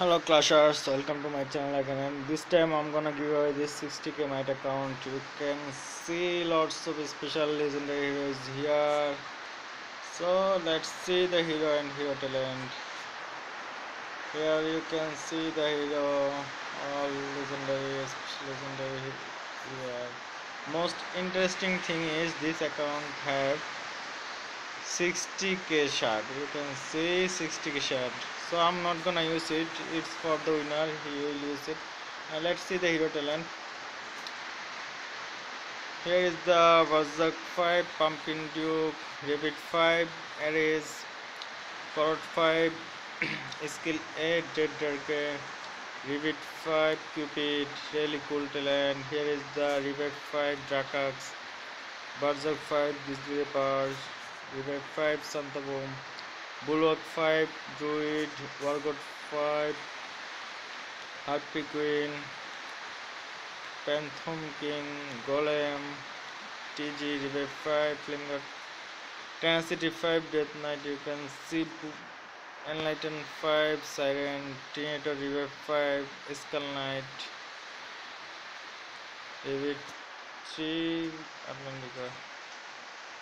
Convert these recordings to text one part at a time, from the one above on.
hello clashers. Welcome to my channel again. This time i'm gonna give away this 60k might account. You can see lots of special legendary heroes here. So let's see the hero and hero talent. Here you can see the hero. All legendary special legendary here most interesting thing is this account have 60k shard you can see 60k shard so i'm not gonna use it. It's for the winner. He will use it. Let's see the hero talent. Here is the Berserk 5 Pumpkin Duke Revit 5 Ares Forward 5 Skill 8 Dead Dark Revit 5 Cupid really cool talent. Here is the Revit 5 Drakax Berserk 5 Display Powers Revit 5 Santaboom Bulwark 5 Druid Wargod 5 Harpy Queen. Phantom King Golem. TG Revit 5 Flamer Tenacity 5 Death Knight you can see. Enlighten 5 Siren. Teenator Revit 5 Skull Knight. David 3 Atlantica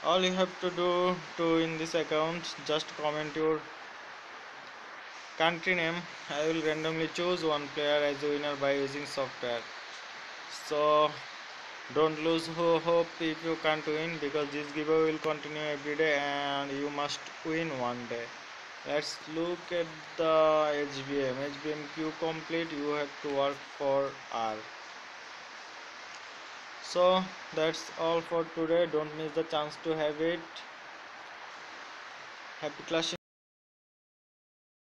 all you have to do to in this account just comment your country name. I will randomly choose one player as a winner by using software. So don't lose hope if you can't win because this giveaway will continue every day and you must win one day. Let's look at the hbm hbm queue complete. You have to work for r so that's all for today. Don't miss the chance to have it. Happy clashing